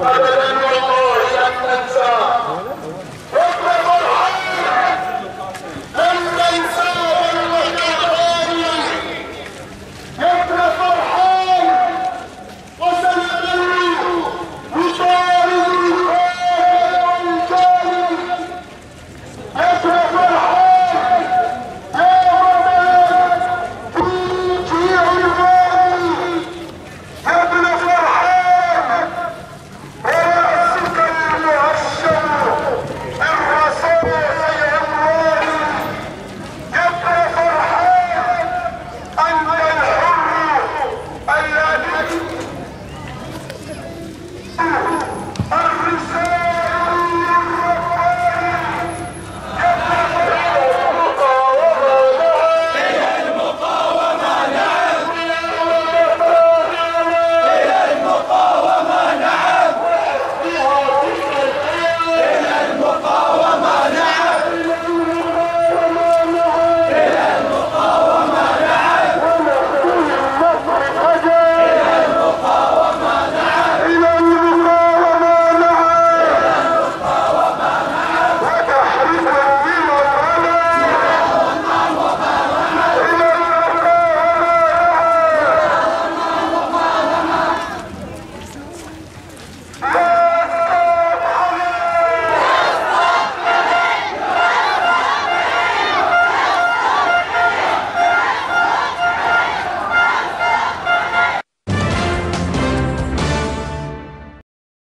don't